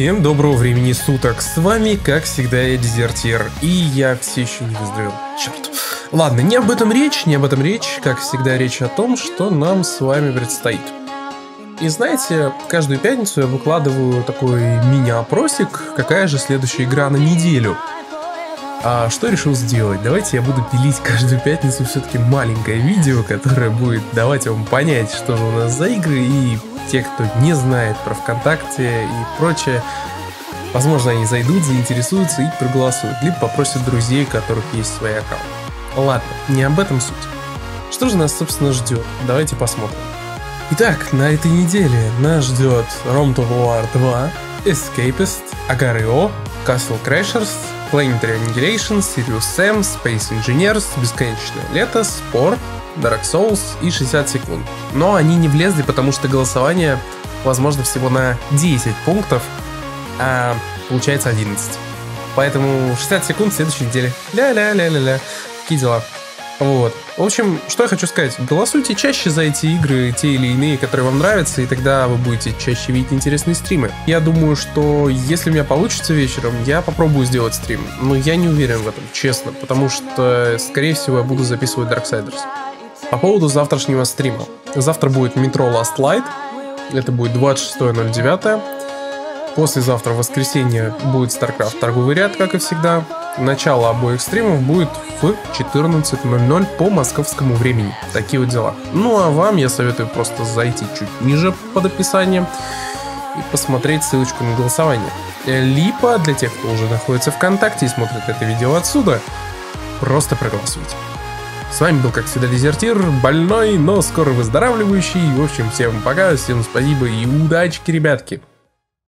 Всем доброго времени суток, с вами, как всегда, я Дезертир, и я все еще не выздоровел, черт. Ладно, не об этом речь, не об этом речь, как всегда речь о том, что нам с вами предстоит. И знаете, каждую пятницу я выкладываю такой мини-опросик, какая же следующая игра на неделю. А что решил сделать? Давайте я буду пилить каждую пятницу все-таки маленькое видео, которое будет давать вам понять, что же у нас за игры, и те, кто не знает про ВКонтакте и прочее, возможно, они зайдут, заинтересуются и проголосуют, либо попросят друзей, у которых есть свои аккаунты. Ладно, не об этом суть. Что же нас, собственно, ждет? Давайте посмотрим. Итак, на этой неделе нас ждет Rome to War 2, Escapist, Agario, Castle Crashers, Planetary Annihilation, Sirius Sam, Space Engineers, Бесконечное лето, Спор, Dark Souls и 60 секунд. Но они не влезли, потому что голосование возможно всего на 10 пунктов, а получается 11. Поэтому 60 секунд в следующей неделе. Ля-ля-ля-ля-ля. Такие дела. Вот. В общем, что я хочу сказать. Голосуйте чаще за эти игры, те или иные, которые вам нравятся, и тогда вы будете чаще видеть интересные стримы. Я думаю, что если у меня получится вечером, я попробую сделать стрим. Но я не уверен в этом, честно, потому что, скорее всего, я буду записывать Darksiders. По поводу завтрашнего стрима. Завтра будет Metro Last Light. Это будет 26.09. Послезавтра, в воскресенье, будет StarCraft торговый ряд, как и всегда. Начало обоих стримов будет в 14.00 по московскому времени. Такие вот дела. Ну а вам я советую просто зайти чуть ниже под описанием и посмотреть ссылочку на голосование. Либо для тех, кто уже находится ВКонтакте и смотрит это видео отсюда, просто проголосуйте. С вами был, как всегда, Дезертир, больной, но скоро выздоравливающий. В общем, всем пока, всем спасибо и удачки, ребятки!